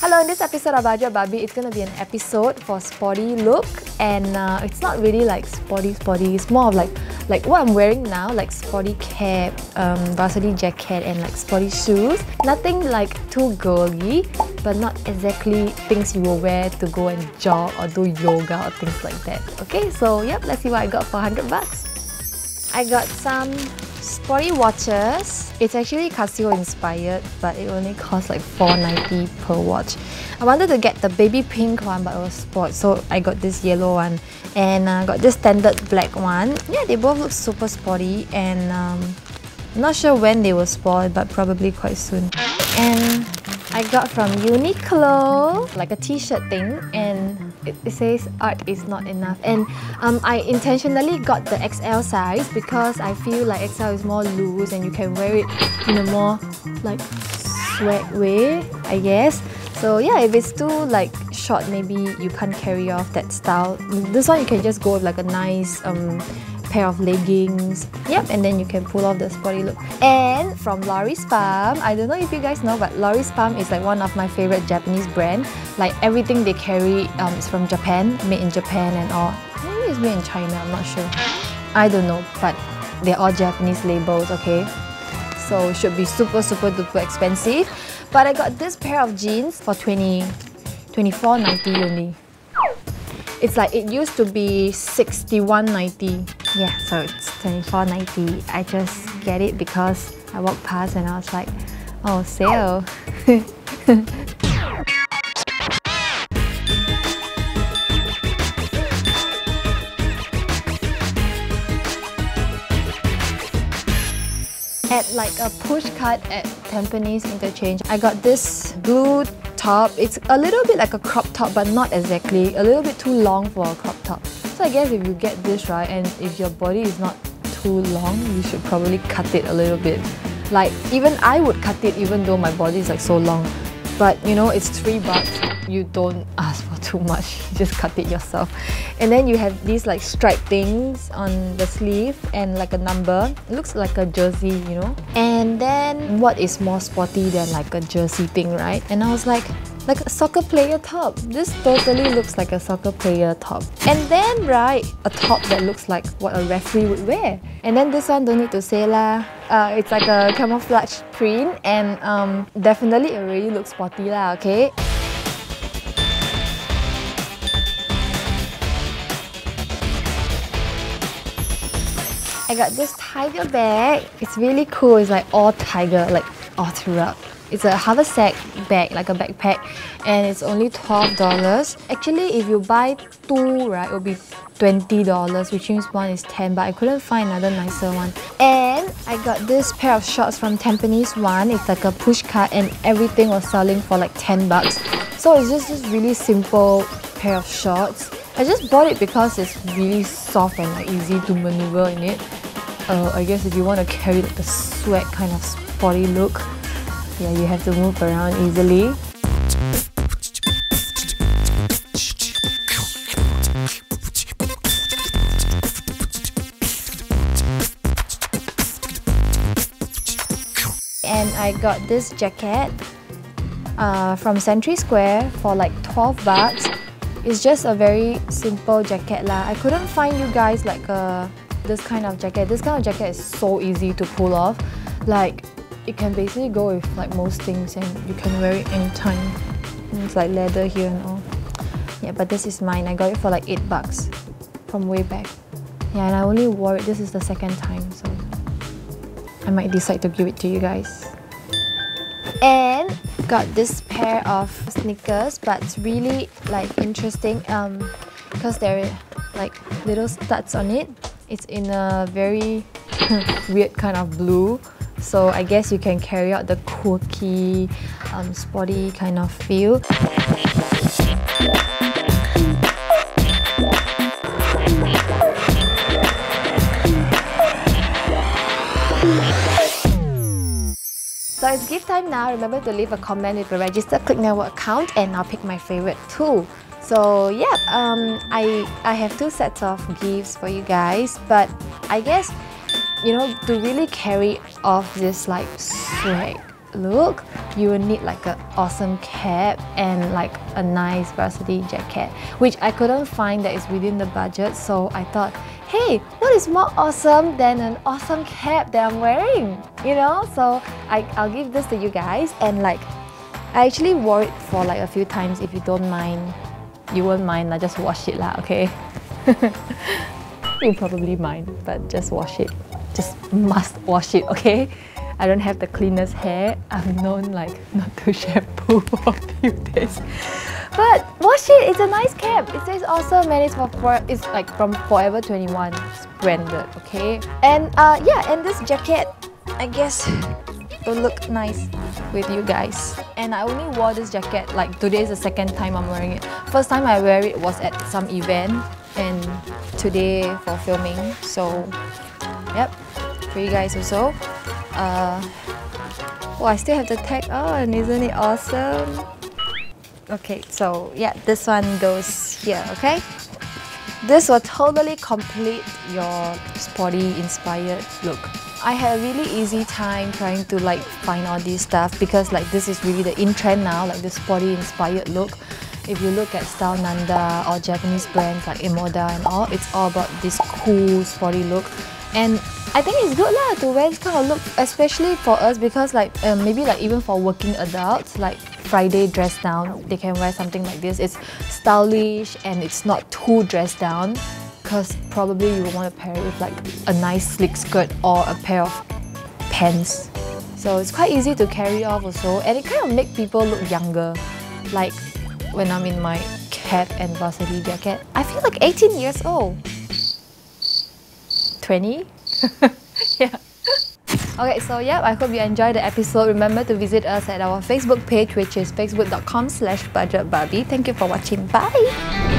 Hello, in this episode of Budget Barbie, it's gonna be an episode for sporty look, and uh, it's not really like sporty sporty. It's more of like like what I'm wearing now, like sporty cap, um, varsity jacket, and like sporty shoes. Nothing like too girly, but not exactly things you will wear to go and jog or do yoga or things like that. Okay, so yep, let's see what I got for 100 bucks. I got some sporty watches. It's actually Casio inspired, but it only costs like 4.90 per watch. I wanted to get the baby pink one, but it was sport, so I got this yellow one. And I uh, got this standard black one. Yeah, they both look super sporty and um, I'm not sure when they will spoil, but probably quite soon. And I got from Uniqlo, like a t-shirt thing, and it, says art is not enough. And um, I intentionally got the XL size because I feel like XL is more loose and you can wear it in a more like swag way, I guess. So yeah, if it's too like short, maybe you can't carry off that style. This one you can just go with like a nice um, pair of leggings. Yep, and then you can pull off the sporty look. And from Lowrys Farm, I don't know if you guys know, but Lowrys Farm is like one of my favorite Japanese brand. Like everything they carry um, is from Japan, made in Japan and all. Maybe it's made in China, I'm not sure. I don't know, but they're all Japanese labels, okay? So should be super, super duper expensive. But I got this pair of jeans for 20, 24.90 only. It's like it used to be 61.90. Yeah, so it's 24.90. I just get it because I walked past and I was like, oh, sale. at like a pushcart at Tampines Interchange. I got this blue top. It's a little bit like a crop top, but not exactly. A little bit too long for a crop top. So I guess if you get this right, and if your body is not too long, you should probably cut it a little bit. Like even I would cut it even though my body is like so long. But you know, it's three bucks. You don't ask for too much. You just cut it yourself. And then you have these like stripe things on the sleeve and like a number. It looks like a jersey, you know. And then what is more sporty than like a jersey thing, right? And I was like, like a soccer player top. This totally looks like a soccer player top. And then, right, a top that looks like what a referee would wear. And then this one, don't need to say lah. Uh, it's like a camouflage print and um, definitely it really looks sporty lah, okay? I got this tiger bag. It's really cool. It's like all tiger, like all throughout. It's a haversack bag, like a backpack, and it's only $12. Actually, if you buy two, right, it will be $20, which means one is 10 but I couldn't find another nicer one. And I got this pair of shorts from Tampines One. It's like a pushcart and everything was selling for like 10 bucks. So it's just this really simple pair of shorts. I just bought it because it's really soft and like easy to maneuver in it. Uh, I guess if you want to carry like the sweat kind of sporty look, yeah, you have to move around easily. And I got this jacket uh, from Century Square for like 12 bucks. It's just a very simple jacket lah. I couldn't find you guys like a, this kind of jacket. This kind of jacket is so easy to pull off. Like it can basically go with like most things and you can wear it anytime. it's like leather here and all. Yeah, but this is mine. I got it for like 8 bucks from way back. Yeah, and I only wore it, this is the second time, so I might decide to give it to you guys. And got this pair of sneakers, but it's really like interesting um, because there are like little studs on it. It's in a very weird kind of blue. So I guess you can carry out the quirky, um, sporty kind of feel. So it's gift time now. Remember to leave a comment with a registered Click Network account and I'll pick my favorite too. So yeah, um, I, I have two sets of gifts for you guys, but I guess you know, to really carry off this like swag look, you will need like an awesome cap and like a nice varsity jacket, which I couldn't find that is within the budget. So I thought, hey, what is more awesome than an awesome cap that I'm wearing? You know? So I, I'll give this to you guys and like I actually wore it for like a few times if you don't mind. You won't mind, I just wash it lah, okay? you probably mind, but just wash it. Just must wash it, okay? I don't have the cleanest hair. I'm known like not to shampoo for a few days. But wash it, it's a nice cap. It says awesome and it's, for, it's like from Forever 21. It's branded, okay? And uh, yeah, and this jacket, I guess will look nice with you guys. And I only wore this jacket like today is the second time I'm wearing it. First time I wear it was at some event and today for filming. So yep, for you guys also. Uh, oh, I still have the tag on, isn't it awesome? Okay, so yeah, this one goes here, okay? This will totally complete your sporty inspired look. I had a really easy time trying to like find all these stuff because like this is really the in trend now, like the sporty inspired look. If you look at Style Nanda or Japanese brands like Emoda and all, it's all about this cool sporty look. And I think it's good lah to wear this kind of look, especially for us because like um, maybe like even for working adults, like Friday dress down, they can wear something like this. It's stylish and it's not too dressed down because probably you want to pair it with like a nice slick skirt or a pair of pants. So it's quite easy to carry off also and it kind of make people look younger. Like when I'm in my cap and varsity jacket, I feel like 18 years old. 20? yeah. Okay, so yeah, I hope you enjoyed the episode. Remember to visit us at our Facebook page, which is facebook.com slash budgetbarbie. Thank you for watching. Bye!